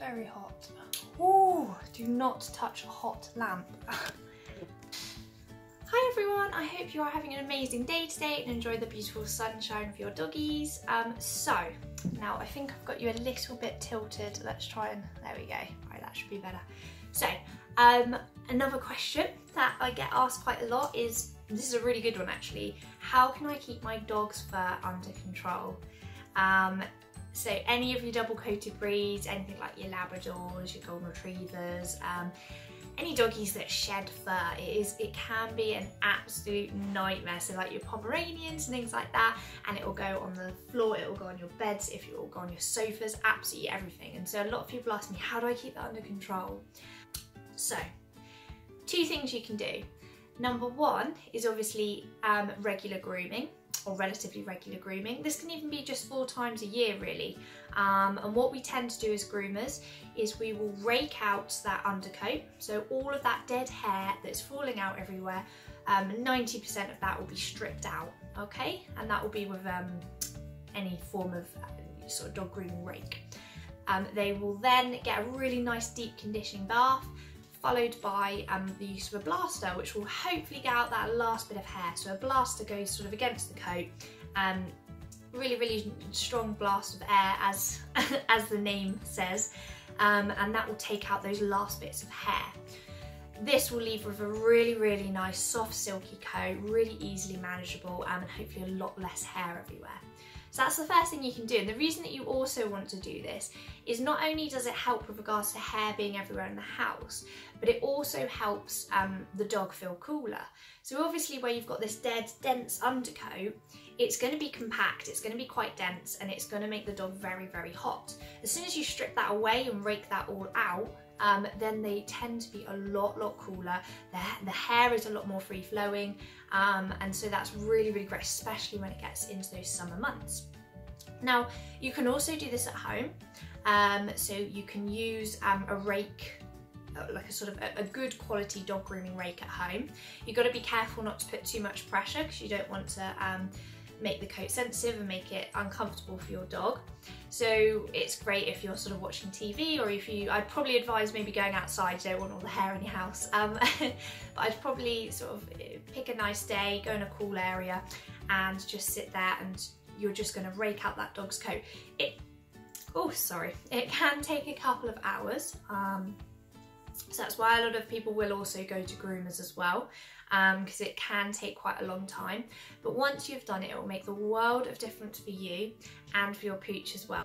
very hot. Ooh, do not touch a hot lamp. Hi everyone, I hope you are having an amazing day today and enjoy the beautiful sunshine of your doggies. Um, so, now I think I've got you a little bit tilted. Let's try and, there we go. Right, that should be better. So, um, another question that I get asked quite a lot is, this is a really good one actually, how can I keep my dog's fur under control? Um, so any of your double coated breeds, anything like your Labradors, your Golden Retrievers, um, any doggies that shed fur, it is it can be an absolute nightmare. So like your Pomeranians and things like that, and it will go on the floor, it will go on your beds, if it will go on your sofas, absolutely everything. And so a lot of people ask me, how do I keep that under control? So, two things you can do. Number one is obviously um, regular grooming or relatively regular grooming. This can even be just four times a year really. Um, and what we tend to do as groomers is we will rake out that undercoat. So all of that dead hair that's falling out everywhere, 90% um, of that will be stripped out, okay? And that will be with um, any form of uh, sort of dog grooming rake. Um, they will then get a really nice deep conditioning bath followed by um, the use of a blaster, which will hopefully get out that last bit of hair. So a blaster goes sort of against the coat, um, really, really strong blast of air, as, as the name says, um, and that will take out those last bits of hair. This will leave with a really, really nice, soft, silky coat, really easily manageable, and hopefully a lot less hair everywhere. So that's the first thing you can do. And the reason that you also want to do this is not only does it help with regards to hair being everywhere in the house, but it also helps um, the dog feel cooler. So obviously where you've got this dead, dense undercoat, it's going to be compact, it's going to be quite dense, and it's going to make the dog very, very hot. As soon as you strip that away and rake that all out, um, then they tend to be a lot, lot cooler. The, the hair is a lot more free flowing. Um, and so that's really, really great, especially when it gets into those summer months. Now, you can also do this at home. Um, so you can use um, a rake uh, like a sort of a, a, good quality dog grooming rake at home. You've got to be careful not to put too much pressure because you don't want to um, make the coat sensitive and make it uncomfortable for your dog. So it's great if you're sort of watching TV or if you, I'd probably advise maybe going outside, you don't want all the hair in your house. Um, but I'd probably sort of eh, pick a nice day, go in a cool area and just sit there and you're just gonna rake out that dog's coat. It, oh sorry, it can take a couple of hours. Um, so that's why a lot of people will also go to groomers as well because um, it can take quite a long time. But once you've done it, it will make the world of difference for you and for your pooch as well.